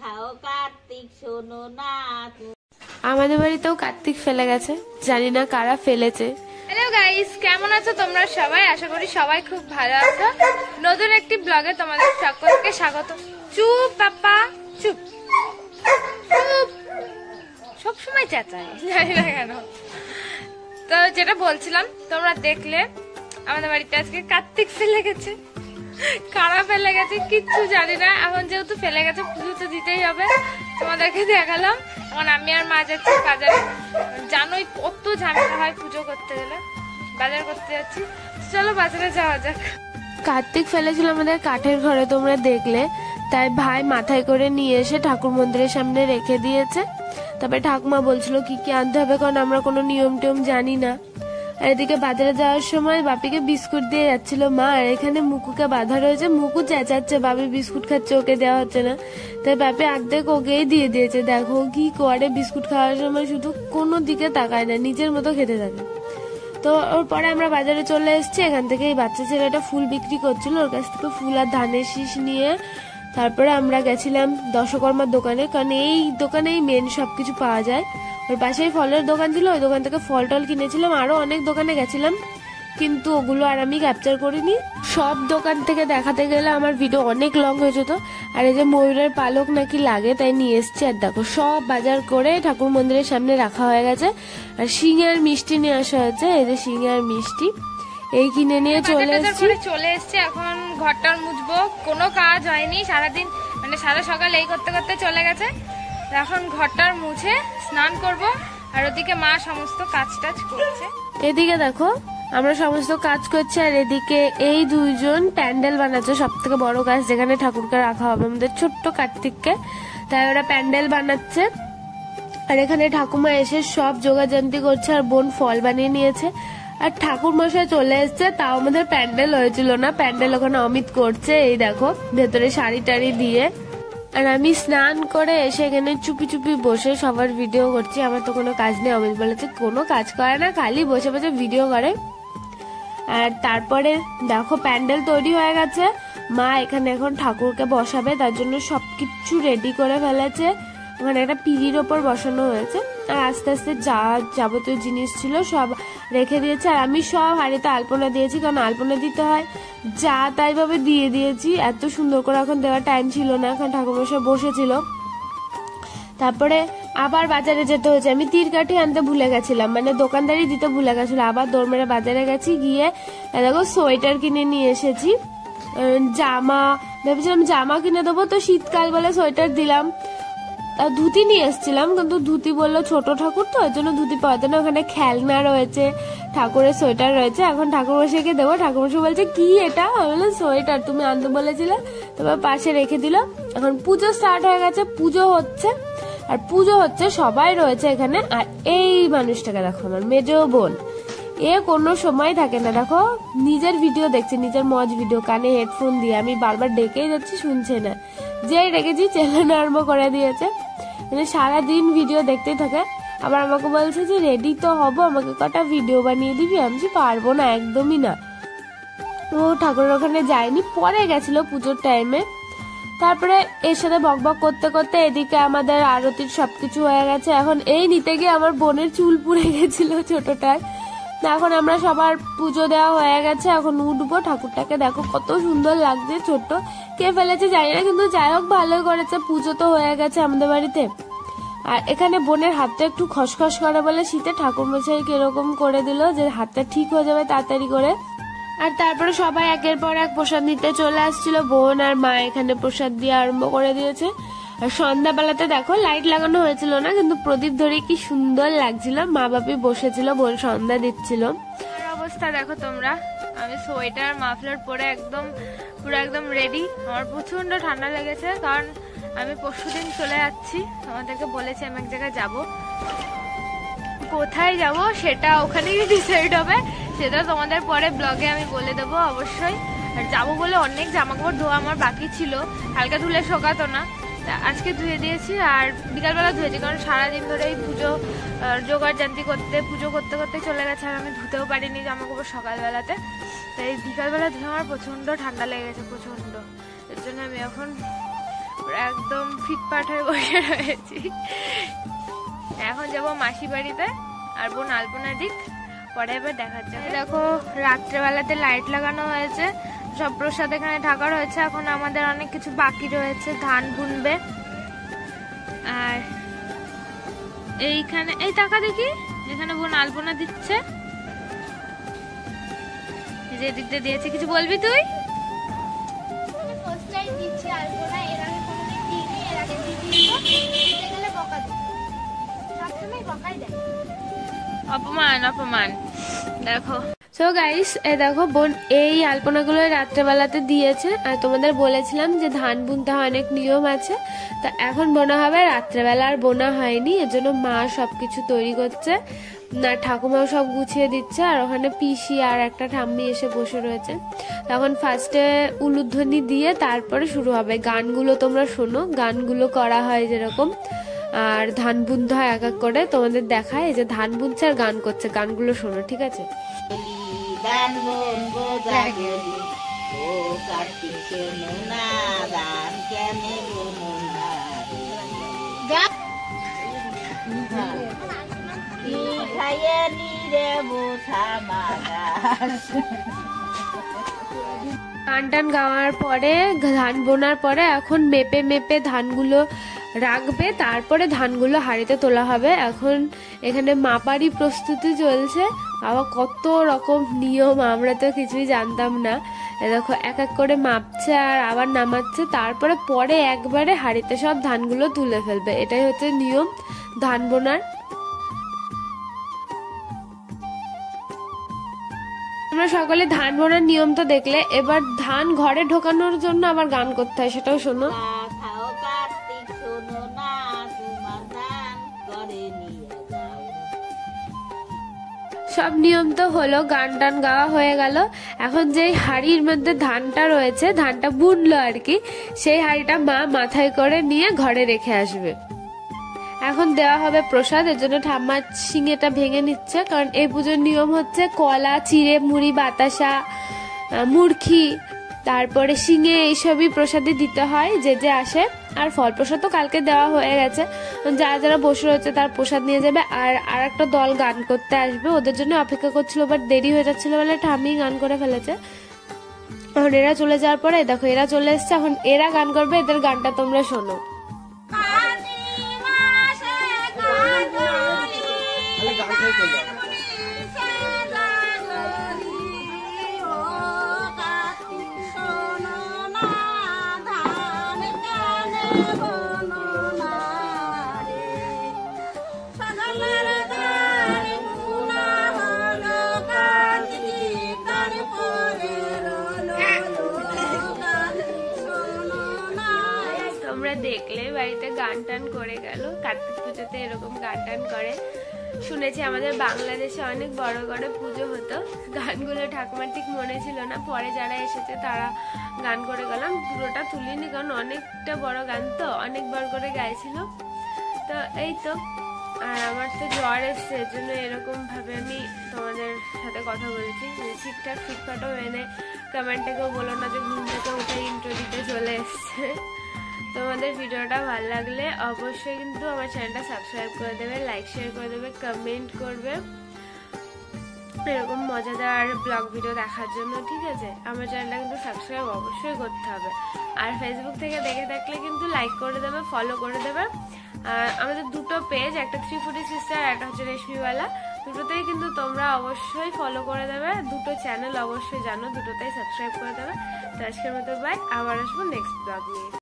খাও কার্তিক শোনো না আমাদের বাড়িতেও কার্তিক ফেলে গেছে। জানি না কারা ফেলেছে। হ্যালো গাইস কেমন আছো তোমরা সবাই? আশা করি সবাই খুব ভালো আছো। নতুন একটি ব্লগে তোমাদের সকলকে স্বাগত চুপ পাপা চুপ। চুপ। সব সময় চেঁচায়। জানি না কেন। তো যেটা বলছিলাম তোমরা দেখলে আমাদের বাড়িতে আজকে কার্তিক ফেলে গেছে। কারা ফেলে গেছে কিচ্ছু জানি না। এখন যেহেতু ফেলে গেছে, পুজো তো দিতেই হবে। তোমাদেরকে দেখালাম। এখন আমি আর মা যাচ্ছি বাজারে। জানোই কত ঝামেলা হয় পুজো করতে গেলে। বাজার করতে যাচ্ছি। চলো বাজারে যাওয়া যাক। কার্তিক ফেলেছিল আমাদের কাঠের ঘরে, তোমরা দেখলে। তাই ভাই মাথায় করে নিয়ে এসে ঠাকুর মন্দিরের সামনে রেখে দিয়েছে। তারপরে ঠাকুমা বলছিল, কি কি আনতে হবে? কারণ আমরা কোনো নিয়ম টিয়ম জানি না। এদিকে বাজারে যাওয়ার সময় বাপিকে বিস্কুট দিয়ে যাচ্ছিল মা, আর এখানে মুকুকে বাধা রয়েছে। মুকু চেঁচাচ্ছে, বাপি, বিস্কুট খাচ্ছে, ওকে দেওয়া হচ্ছে না। তাই বাপি অর্ধেক ওকেই দিয়ে দিয়েছে। দেখো কি করে বিস্কুট খাওয়ার সময় শুধু কোনো দিকে তাকায় না, নিজের মতো খেতে থাকে। তো ওর পরে আমরা বাজারে চলে এসেছি। এখান থেকে এই বাচ্চা ছেলেটা ফুল বিক্রি করছিল। ওর কাছ থেকে ফুল আর ধানের শীষ নিয়ে তারপরে আমরা গেছিলাম দশকর্মার দোকানে। কারণ এই দোকানেই মেন সব কিছু পাওয়া যায়। ওর পাশেই ফলের দোকান ছিল ওই দোকান থেকে ফল টল কিনেছিলাম। আরও অনেক দোকানে গেছিলাম কিন্তু ওগুলো আর আমি ক্যাপচার করিনি। সব দোকান থেকে দেখাতে গেলে আমার ভিডিও অনেক লং হয়ে যেত। আর এই যে ময়ূরের পালক নাকি লাগে তাই নিয়ে এসছি। আর দেখো সব বাজার করে ঠাকুর মন্দিরের সামনে রাখা হয়ে গেছে। আর শিঙের মিষ্টি নিয়ে আসা হয়েছে এই যে শিঙের মিষ্টি। এই কিনে নিয়ে চলে এসেছি। চলে এসছে এখন ঘরটার মুছবো। কোনো কাজ হয়নি সারাদিন মানে সারা সকাল এই করতে করতে চলে গেছে। এখন ঘরটার মুছে স্নান করব, আর ওদিকে মা সমস্ত কাজ টাজ করছে। এদিকে দেখো, আমরা সমস্ত কাজ করছি, আর এদিকে এই দুইজন প্যান্ডেল বানাচ্ছে সব থেকে বড় কাজ যেখানে ঠাকুরকে রাখা হবে, আমাদের ছোট্ট কার্তিককে। তাই ওরা প্যান্ডেল বানাচ্ছে। আর এখানে ঠাকুমা এসে সব যোগাযন্ত্রী করছে, আর বোন ফল বানিয়ে নিয়েছে। আর ঠাকুর মশাই চলে এসছে, তাও আমাদের প্যান্ডেল হয়েছিল না। প্যান্ডেল ওখানে অমিত করছে, এই দেখো, ভেতরে শাড়ি টাড়ি দিয়ে। আর আমি স্নান করে এসে এখানে চুপি চুপি বসে সবার ভিডিও করছি। আমার তো কোনো কাজ নেই, অমিত বলেছে, কোনো কাজ করে না, খালি বসে বসে ভিডিও করে। আর তারপরে দেখো, প্যান্ডেল তৈরি হয়ে গেছে। মা এখানে এখন ঠাকুরকে বসাবে, তার জন্য সবকিছু রেডি করে ফেলেছে। ওখানে একটা পিড়ির ওপর বসানো হয়েছে। আর আস্তে আস্তে যা যাবতীয় জিনিস ছিল সব রেখে দিয়েছে আর আমি সব হাড়িতে আলপনা দিয়েছি, কারণ আলপনা দিতে হয়। যা তাই ভাবে দিয়ে দিয়েছি, এত সুন্দর করে এখন দেওয়ার টাইম ছিল না এখন ঠাকুরমশাই বসেছিল। তারপরে আবার বাজারে যেতে হয়েছে। আমি তীর কাঠি আনতে ভুলে গেছিলাম মানে দোকানদারি দিতে ভুলে গেছিল। আবার দৌড় মেরে বাজারে গেছি, গিয়ে দেখো, সোয়েটার কিনে নিয়ে এসেছি। জামা, ভেবেছিলাম জামা কিনে দেবো, তো শীতকাল বলে সোয়েটার দিলাম। ধুতি নিয়ে এসেছিলাম, কিন্তু ধুতি বলল ছোট ঠাকুর তো, ওই জন্য ধুতি পাওয়া যায় না ওখানে খেলনা রয়েছে, ঠাকুরের সোয়েটার রয়েছে। এখন ঠাকুর মশাইকে দেবো। ঠাকুর মশাই বলছে, কি এটা? আমি বললাম, সোয়েটার, তুমি আনতে বলেছিলে তারপর পাশে রেখে দিল। এখন পুজো স্টার্ট হয়ে গেছে, পুজো হচ্ছে, আর পুজো হচ্ছে সবাই রয়েছে এখানে, আর এই মানুষটাকে দেখো, আমার মেজ বোন। এ কোনো সময় থাকে না। দেখো নিজের ভিডিও দেখছে নিজের মজ ভিডিও কানে হেডফোন দিয়ে। আমি বারবার ডেকেই যাচ্ছি শুনছে না। যেই ডেকেছি চেল্লানো আরম্ভ করে দিয়েছে। মানে সারাদিন ভিডিও দেখতেই থাকে। আবার আমাকে বলছে যে রেডি তো হব আমাকে কটা ভিডিও বানিয়ে দিবি? আমি বলছি, পারব না একদমই না। ও ঠাকুরের ওখানে যায়নি পরে গেছিল পুজোর টাইমে তারপরে এর সাথে বকবক করতে করতে এদিকে আমাদের আরতির সবকিছু হয়ে গেছে। এখন এই নিতে গিয়ে আমার বোনের চুল পুড়ে গেছিল ছোটটার না, এখন আমরা সবার পুজো দেওয়া হয়ে গেছে, এখন উঠবো। ঠাকুরটাকে দেখো কত সুন্দর লাগছে, ছোট্ট। কে ফেলেছে জানি না, কিন্তু যাই হোক, ভালোই করেছে। পুজো তো হয়ে গেছে আমাদের বাড়িতে। আর এখানে বোনের হাতটা একটু খসখস করে বলে শীতে ঠাকুর মশাই কীরকম করে দিল যে হাতটা ঠিক হয়ে যাবে তাড়াতাড়ি করে। আর তারপরে সবাই একের পর এক প্রসাদ নিতে চলে আসছিল। বোন আর মা এখানে প্রসাদ দিয়ে আরম্ভ করে দিয়েছে। সন্ধ্যাবেলাতে দেখো লাইট লাগানো হয়েছিল না, কিন্তু প্রদীপ ধরে কি সুন্দর লাগছিল। মা বাপি বসেছিল, বোন সন্ধ্যা দিচ্ছিল। অবস্থা দেখো তোমরা, আমি সোয়েটার, মাফলার পরে একদম, পুরো একদম রেডি আমার প্রচণ্ড ঠান্ডা লেগেছে, কারণ আমি পরশু দিন চলে যাচ্ছি। তোমাদেরকে বলেছি আমি এক জায়গায় যাব। কোথায় যাব সেটা ওখানেই ডিসাইড হবে, সেটা তোমাদের পরে ব্লগে আমি বলে দেবো অবশ্যই। আর যাব বলে অনেক জামা কাপড় ধোয়া আমার বাকি ছিল, হালকা ধুলে শোকাতো না। আজকে ধুয়ে দিয়েছি আর বিকালবেলা ধুয়েছি কারণ সারাদিন ধরে এই পুজো জোগাড় জান্তি করতে, পুজো করতে করতে চলে গেছে আর আমি ধুতেও পারিনি জামা কাপড় সকালবেলাতে তাই বিকালবেলা ধুয়ে আমার প্রচণ্ড ঠান্ডা লেগে গেছে প্রচণ্ড এর জন্য আমি এখন একদম ফিটপাট হয়ে বসে রয়েছি। এখন যাব মাসি বাড়িতে আর বোন আলপনা দিক, পরে এবার দেখাচ্ছে দেখো, রাত্রেবেলাতে লাইট লাগানো হয়েছে। সব প্রসাদ এখানে ঢাকা রয়েছে। এখন আমাদের অনেক কিছু বাকি রয়েছে ধান বুনবে। আর এইখানে এই টাকা দেখি যেখানে বোন আলপনা দিচ্ছে। যে দিকটা দিয়েছে কিছু বলবি তুই? অপমান অপমান। দেখো। সো গাইস এ দেখো বোন, এই আলপনাগুলো রাত্রেবেলাতে দিয়েছে। আর তোমাদের বলেছিলাম যে ধান বুনতে হয়, অনেক নিয়ম আছে। তা এখন বোনা হবে, রাত্রেবেলা আর বোনা হয়নি। এর জন্য মা সব কিছু তৈরি করছে। না, ঠাকুমাও সব গুছিয়ে দিচ্ছে। আর ওখানে পিসি আর একটা ঠাম্মি এসে বসে রয়েছে। তখন ফার্স্টে উলুধ্বনি দিয়ে তারপরে শুরু হবে। গানগুলো তোমরা শোনো। গানগুলো করা হয় যেরকম। আর ধান বুনতে হয় এক এক করে। তোমাদের দেখায় এই যে ধান বুনছে আর গান করছে। গানগুলো শোনো, ঠিক আছে? দান বন বোঝা গেলি ও কার্তিক শোনো না দান কেন বনো না কি খাইয়ে নিরে বোঝা গান টান গাওয়ার পরে ধান বোনার পরে এখন মেপে মেপে ধানগুলো রাখবে, তারপরে ধানগুলো হাঁড়িতে তোলা হবে। এখন এখানে মাপারি প্রস্তুতি চলছে। আবার কত রকম নিয়ম, আমরা তো কিছুই জানতাম না। দেখো, এক এক করে মাপছে আর আবার নামাচ্ছে। তারপরে পরে একবারে হাঁড়িতে সব ধানগুলো তুলে ফেলবে। এটাই হচ্ছে নিয়ম, ধান বোনার। তোমরা সকলে ধান বোনার নিয়ম তো দেখলে। এবার ধান ঘরে ঢোকানোর জন্য আবার গান করতে হয়, সেটাও শোনো। সব নিয়ম তো হলো, গান টান গাওয়া হয়ে গেল। এখন যেই হাড়ির মধ্যে ধানটা রয়েছে, ধানটা বুনলো আর কি, সেই হাড়িটা মা মাথায় করে নিয়ে ঘরে রেখে আসবে। এখন দেওয়া হবে প্রসাদ, এর জন্য ঠাম্মা শিঙেটা ভেঙে নিচ্ছে, কারণ এই পুজোর নিয়ম হচ্ছে কলা, চিড়ে, মুড়ি, বাতাসা মুরখি তারপরে শিঙে এইসবই প্রসাদে দিতে হয় যে যে আসে। আর ফল প্রসাদ তো কালকে দেওয়া হয়ে গেছে। যারা যারা বসে রয়েছে তার প্রসাদ নিয়ে যাবে। আর আর একটা দল গান করতে আসবে। ওদের জন্য অপেক্ষা করছিল বাট দেরি হয়ে যাচ্ছিল বলে ঠামি গান করে ফেলেছে। এখন এরা চলে যাওয়ার পরে দেখো এরা চলে এসছে। এখন এরা গান করবে এদের গানটা তোমরা শোনো। তোমরা করে গেল। কার্তিক পুজোতে এরকম গান টান করে। শুনেছি আমাদের বাংলাদেশে অনেক বড় বড় পুজো হতো। গানগুলো ঠাকুমার ঠিক মনে ছিল না। পরে যারা এসেছে তারা গান করে গেলাম পুরোটা তুলিনি কারণ অনেকটা বড় গান তো অনেকবার করে গাইছিল। তো এই তো। আর আমার তো জ্বর এসছে, এর জন্য এরকম ভাবে আমি তোমাদের সাথে কথা বলছি। যে ঠিকঠাক ফিটফাটও এনে কমেন্টে কেউ বলো না যে ঘুম থেকে উঠে ইন্ট্রো দিতে চলে এসছে। তোমাদের ভিডিওটা ভালো লাগলে অবশ্যই কিন্তু আমার চ্যানেলটা সাবস্ক্রাইব করে দেবে লাইক শেয়ার করে দেবে কমেন্ট করবে। এরকম মজাদার ব্লগ ভিডিও দেখার জন্য, ঠিক আছে? আমার চ্যানেলটা কিন্তু সাবস্ক্রাইব অবশ্যই করতে হবে। আর ফেসবুক থেকে দেখে থাকলে কিন্তু লাইক করে দেবে ফলো করে দেবে। আমাদের দুটো পেজ একটা থ্রি ফুটি সিস্টার একটা হচ্ছে রেশমিওয়ালা দুটোতেই কিন্তু তোমরা অবশ্যই ফলো করে দেবে। দুটো চ্যানেল অবশ্যই জানো, দুটোতেই সাবস্ক্রাইব করে দেবে। তো আজকের মতো বাই আবার আসব নেক্সট ব্লগ নিয়ে।